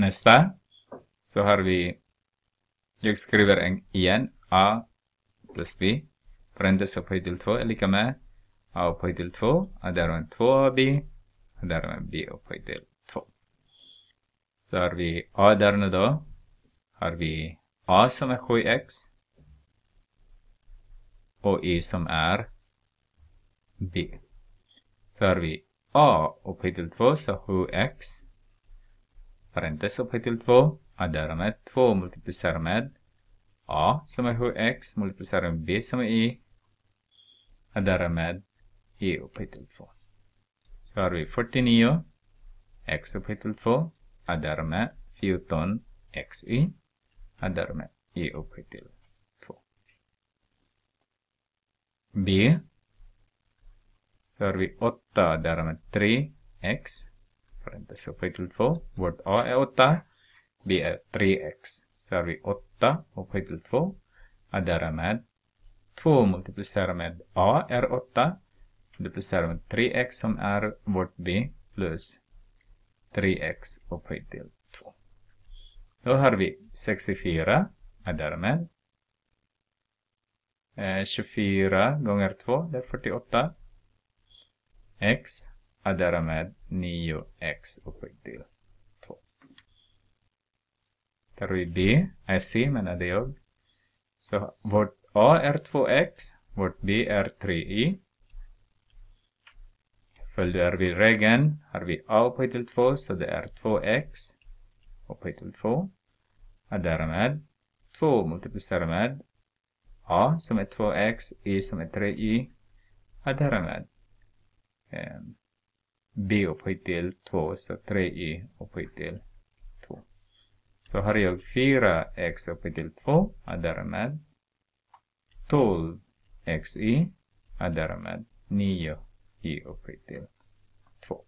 Nästa. Så har vi, jag skriver en, igen, a plus b, parentes upphöjt till 2 är lika med a upphöjt till 2, och där har vi 2ab, och där har vi b upphöjt till 2. Så har vi a där nu då, har vi a som är 7x, och e som är b. Så har vi a upphöjt till 2, så 7x, parentes upphöjt till 2, och därmed 2 multiplicerar med a som är 7x multiplicerar med b som är I, och därmed I upphöjt till 2. Så har vi 49 x upphöjt till 2, och därmed 14 xy, och därmed I upphöjt till 2. b så har vi 8, därmed 3x parentes upphöjt till 2. Vårt a är 8, b är 3x. Så har vi 8 upphöjt till 2. adderar med 2 multiplicerar med a är 8. Multiplicerar med 3x som är vårt b plus 3x upphöjt till 2. Då har vi 64 adderar med eh, 24 gånger 2, det är 48. x addera med 9x upphöjt till 2. Tar vi b, är c menade jag. Så vårt a är 2x, vårt b är 3i. Följer vi regeln har vi a upphöjt till 2, så det är 2x upphöjt till 2. Addera med 2 multiplicerar med a som är 2x, i som är 3i. Addera med. eh, b upphöjt till 2, så 3y upphöjt till 2. Så har jag 4x upphöjt till 2, och därmed 12xi, och därmed 9i upphöjt till 2.